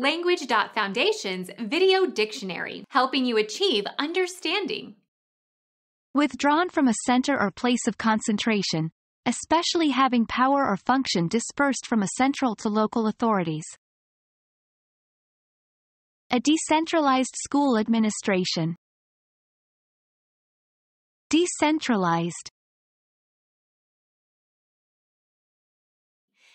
Language.Foundation's Video Dictionary, helping you achieve understanding. Withdrawn from a center or place of concentration, especially having power or function dispersed from a central to local authorities. A decentralized school administration. Decentralized.